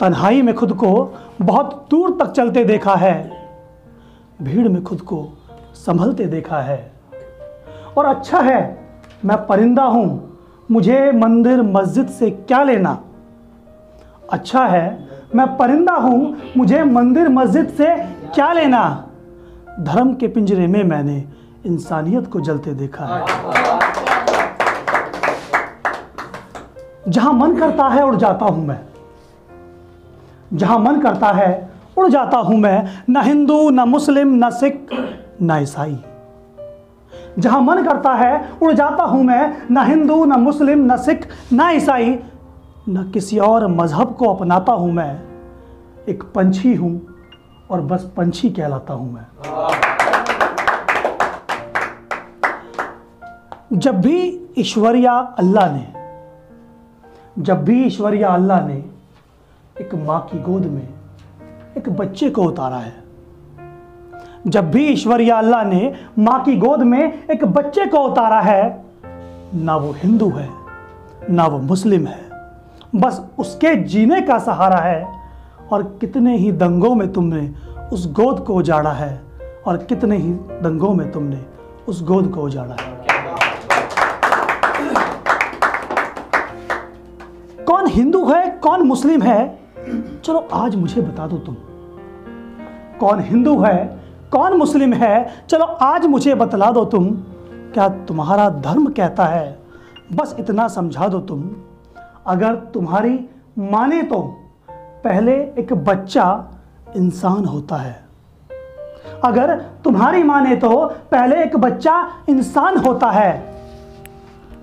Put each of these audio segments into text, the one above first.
तन्हाई में खुद को बहुत दूर तक चलते देखा है। भीड़ में खुद को संभलते देखा है। और अच्छा है, मैं परिंदा हूँ, मुझे मंदिर, मस्जिद से क्या लेना? अच्छा है, मैं परिंदा हूँ, मुझे मंदिर, मस्जिद से क्या लेना? धर्म के पिंजरे में मैंने इंसानियत को जलते देखा है। जहाँ मन करता है उड़ जाता हूँ मैं। जहाँ मन करता है, उड़ जाता हूँ मैं, न हिंदू, न मुस्लिम, न सिख, न ईसाई। जहाँ मन करता है, उड़ जाता हूँ मैं, न हिंदू, न मुस्लिम, न सिख, न ईसाई, न किसी और मज़हब को अपनाता हूँ मैं। एक पंछी हूँ और बस पंछी कहलाता हूँ मैं। जब भी ईश्वरिया अल्लाह ने, जब भी ईश्वरिया अल्लाह ने एक माँ की गोद में एक बच्चे को उतारा है। जब भी ईश्वरिया अल्लाह ने माँ की गोद में एक बच्चे को उतारा है, ना वो हिंदू है, ना वो मुस्लिम है। बस उसके जीने का सहारा है और कितने ही दंगों में तुमने उस गोद को उजाड़ा है और कितने ही दंगों में तुमने उस गोद को उजाड़ा है। कौन हिंदू है, कौन मुस्लिम है चलो आज मुझे बता दो तुम। कौन हिंदू है, कौन मुस्लिम है, चलो आज मुझे बतला दो तुम। क्या तुम्हारा धर्म कहता है? बस इतना समझा दो तुम। अगर तुम्हारी माने तो पहले एक बच्चा इंसान होता है। अगर तुम्हारी माने तो पहले एक बच्चा इंसान होता है।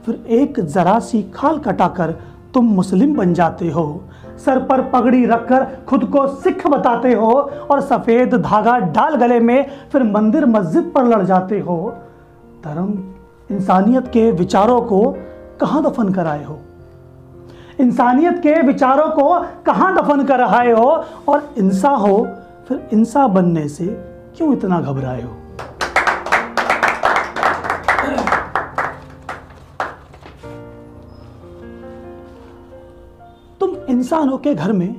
फिर एक जरा सी खाल कटाकर तुम मुस्लिम बन जाते हो। सर पर पगड़ी रखकर खुद को सिख बताते हो और सफ़ेद धागा डाल गले में फिर मंदिर मस्जिद पर लड़ जाते हो। धर्म, इंसानियत के विचारों को कहाँ दफन कराए हो? इंसानियत के विचारों को कहाँ दफन कर आए हो? और इंसा हो, फिर इंसा बनने से क्यों इतना घबराए हो? इंसानों के घर में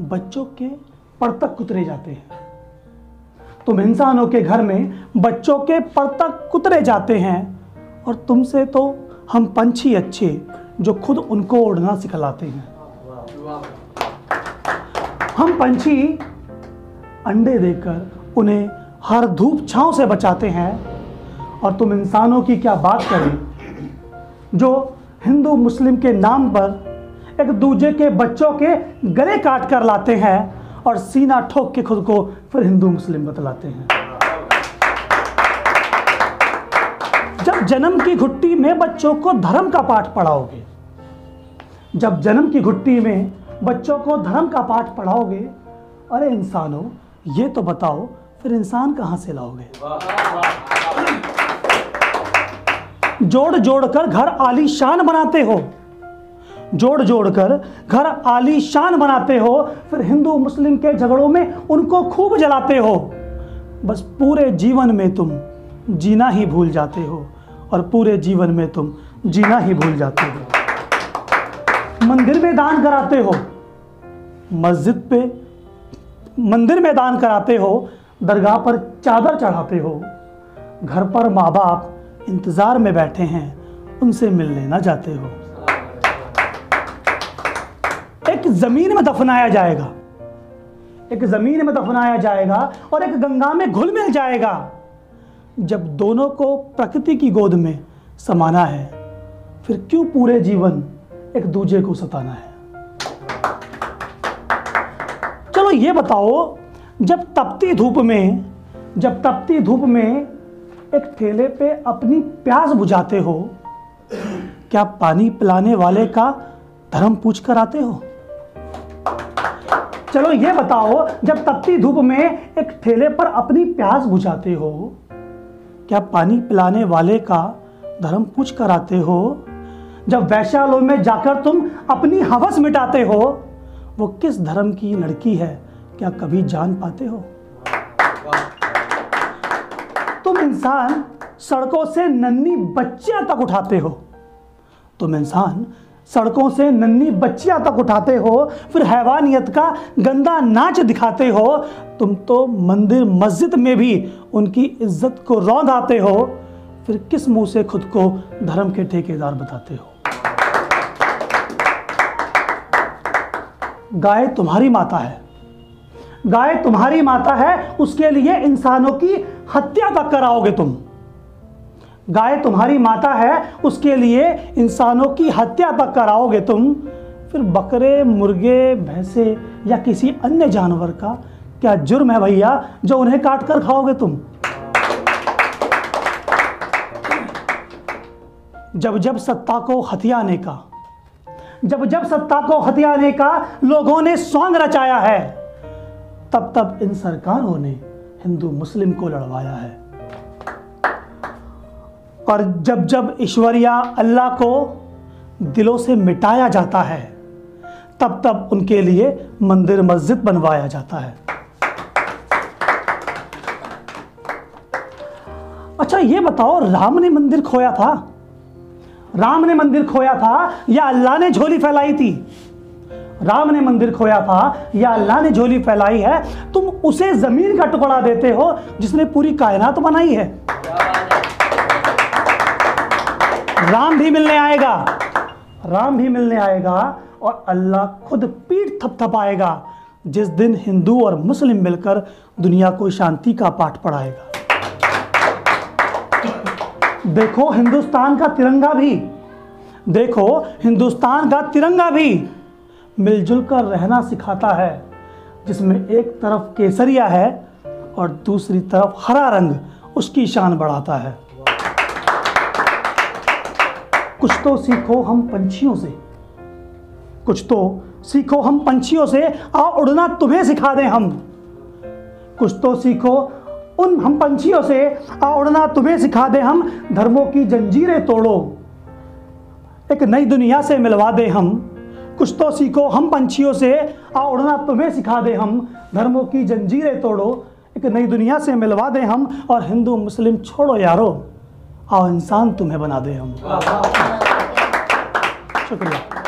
बच्चों के पर कुतरे जाते हैं। तुम इंसानों के घर में बच्चों के पर कुतरे जाते हैं और तुमसे तो हम पंछी अच्छे जो खुद उनको उड़ना सिखलाते हैं। हम पंछी अंडे देकर उन्हें हर धूप छांव से बचाते हैं और तुम इंसानों की क्या बात करें, जो हिंदू मुस्लिम के नाम पर एक दूजे के बच्चों के गले काट कर लाते हैं और सीना ठोक के खुद को फिर हिंदू मुस्लिम बतलाते हैं। जब जन्म की घुट्टी में बच्चों को धर्म का पाठ पढ़ाओगे, जब जन्म की घुट्टी में बच्चों को धर्म का पाठ पढ़ाओगे, अरे इंसानों, ये तो बताओ, फिर इंसान कहाँ से लाओगे? जोड़ जोड़ कर घर आलीशान बनाते हो जोड़ जोड़ कर घर आलीशान बनाते हो, फिर हिंदू, मुस्लिम के झगड़ों में उनको खूब जलाते हो। बस पूरे जीवन में तुम जीना ही भूल जाते हो और पूरे जीवन में तुम जीना ही भूल जाते हो। मंदिर में दान कराते हो, मस्जिद पे मंदिर में दान कराते हो, दरगाह पर चादर चढ़ाते हो, घर पर माँ बाप इंतज़ार में बैठे हैं, उनसे मिलने ना जाते हो। एक ज़मीन में दफनाया जाएगा। एक ज़मीन में दफनाया जाएगा और एक गंगा में घुल मिल जाएगा। जब दोनों को प्रकृति की गोद में समाना है, फिर क्यों पूरे जीवन एक दूजे को सताना है? चलो ये बताओ, जब तपती धूप में, जब तपती धूप में एक ठेले पे अपनी प्यास बुझाते हो, क्या पानी पिलाने वाले का धर्म पूछ कर आते हो? चलो ये बताओ, जब तपती धूप में एक ठेले पर अपनी प्यास बुझाते हो, क्या पानी पिलाने वाले का धर्म पूछ कर आते हो? जब वैश्यालय में जाकर तुम अपनी हवस मिटाते हो, वो किस धर्म की लड़की है, क्या कभी जान पाते हो? तुम इंसान सड़कों से नन्ही बच्चियाँ तक उठाते हो। तुम इंसान सड़कों से नन्ही बच्चियाँ तक उठाते हो, फिर हैवानियत का गंदा नाच दिखाते हो, तुम तो मंदिर मस्जिद में भी उनकी इज़्ज़त को रौंदाते हो, फिर किस मुँह से खुद को धर्म के ठेकेदार बताते हो? गाय तुम्हारी माता है। गाय तुम्हारी माता है, उसके लिए इंसानों की हत्या तक कराओगे तुम। गाय तुम्हारी माता है, उसके लिए इंसानों की हत्या तक कराओगे तुम। फिर बकरे, मुर्गे, भैंसे या किसी अन्य जानवर का क्या जुर्म है भैया, जो उन्हें काट कर खाओगे तुम? जब जब सत्ता को हथियाने का, जब जब सत्ता को हथियाने का लोगों ने सॉन्ग रचाया है, तब तब इन सरकारों ने हिंदू मुस्लिम को लड़वाया है। और जब जब ईश्वरिया अल्लाह को दिलों से मिटाया जाता है, तब तब उनके लिए मंदिर मस्जिद बनवाया जाता है। अच्छा ये बताओ, राम ने मंदिर खोया था? राम ने मंदिर खोया था या अल्लाह ने झोली फैलाई थी? राम ने मंदिर खोया था या अल्लाह ने झोली फैलाई है? तुम उसे ज़मीन का टुकड़ा देते हो जिसने पूरी कायनात बनाई है। राम भी मिलने आएगा। राम भी मिलने आएगा और अल्लाह खुद पीठ थपथपाएगा। जिस दिन हिंदू और मुस्लिम मिलकर दुनिया को शांति का पाठ पढ़ाएगा। देखो हिंदुस्तान का तिरंगा भी। देखो हिंदुस्तान का तिरंगा भी। मिलजुल कर रहना सिखाता है, जिसमें एक तरफ़ केसरिया है और दूसरी तरफ़ हरा रंग उसकी शान बढ़ाता है। कुछ तो सीखो हम पंछियों से। कुछ तो सीखो हम पंछियों से, आओ उड़ना तुम्हें सिखा दें हम। कुछ तो सीखो उन हम पंछियों से, आओ उड़ना तुम्हें सिखा दें हम। धर्मों की जंजीरें तोड़ो, एक नई दुनिया से मिलवा दें हम। कुछ तो सीखो हम पंछियों से, आओ उड़ना तुम्हें सिखा दें हम। धर्मों की जंजीरें तोड़ो, एक नई दुनिया से मिलवा दें हम। और हिंदू मुस्लिम छोड़ो यारो, आओ इंसान तुम्हें बना दें हम। 就可了。